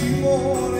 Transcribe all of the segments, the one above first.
Simone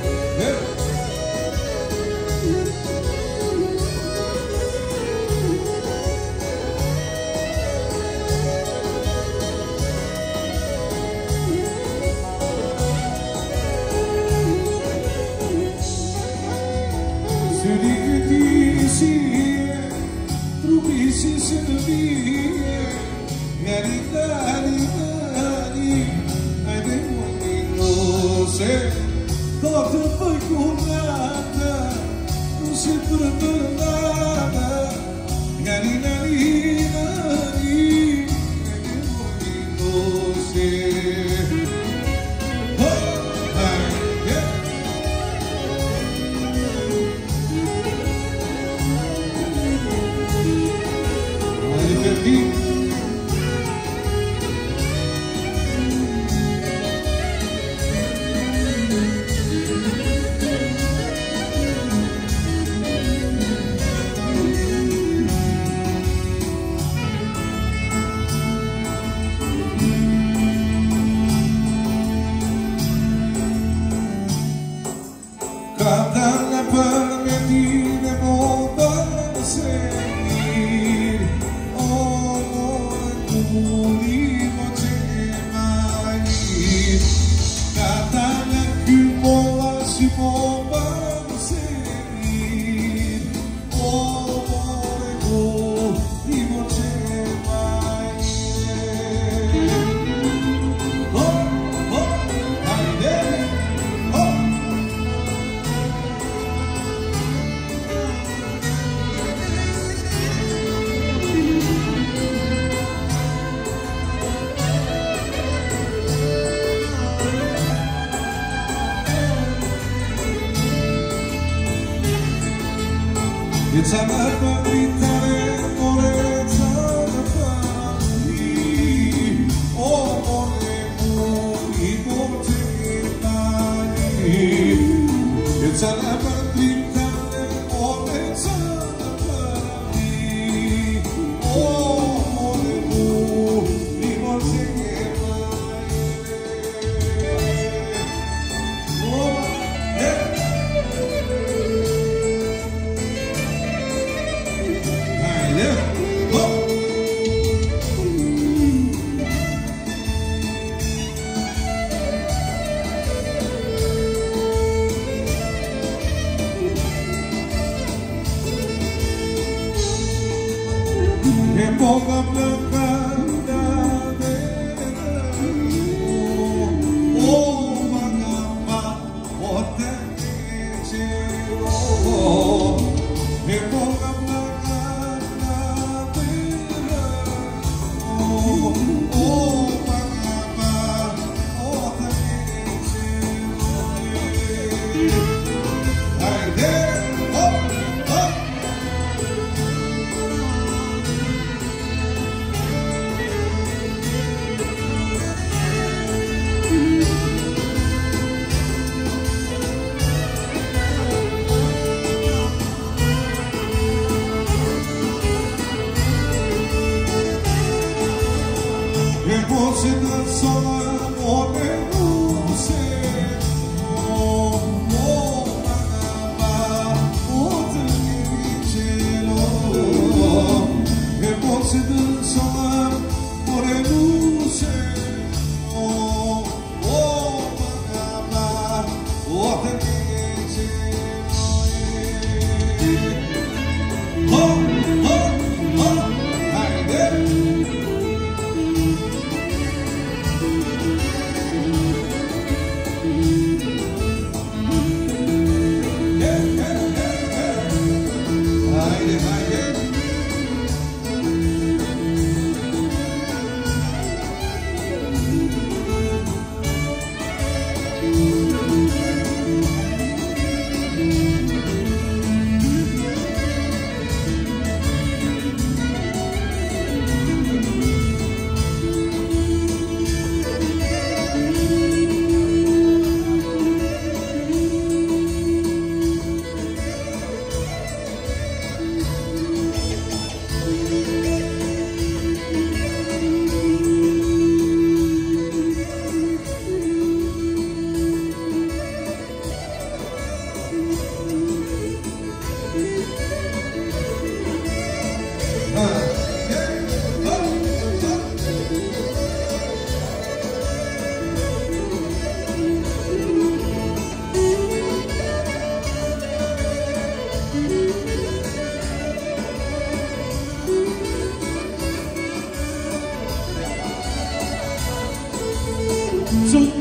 走